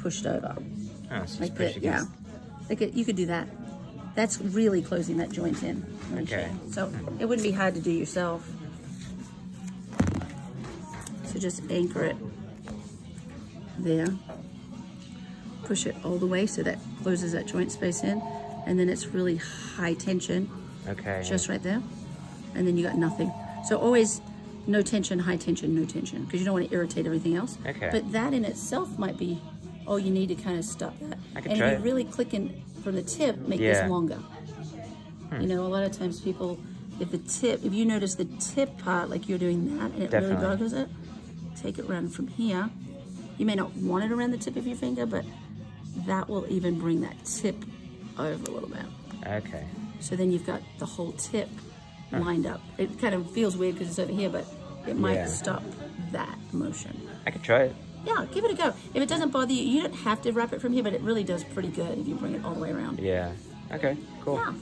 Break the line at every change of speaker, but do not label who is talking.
pushed over.
Oh, so
Like that, yeah. Like it, you could do that. That's really closing that joint in.
Okay.
So it wouldn't be hard to do yourself. So just anchor it there. Push it all the way so that closes that joint space in. And then it's really high tension,
Okay.
just right there. And then you got nothing. So always no tension, high tension, no tension, because you don't want to irritate everything else.
Okay.
But that in itself might be all you need to kind of stop that.
I could
and
try
if you
it.
really clicking from the tip, make
Yeah.
this longer. You hmm. know, a lot of times people, if the tip, if you notice the tip part, like you're doing that, and it really bothers it, take it around from here. You may not want it around the tip of your finger, but that will even bring that tip over a little bit.
Okay.
So then you've got the whole tip lined up. It kind of feels weird because it's over here, but it might
Yeah.
stop that motion.
I could try it.
Yeah, give it a go. If it doesn't bother you, you don't have to wrap it from here, but it really does pretty good if you bring it all the way around.
Yeah. Okay. Cool.
Yeah.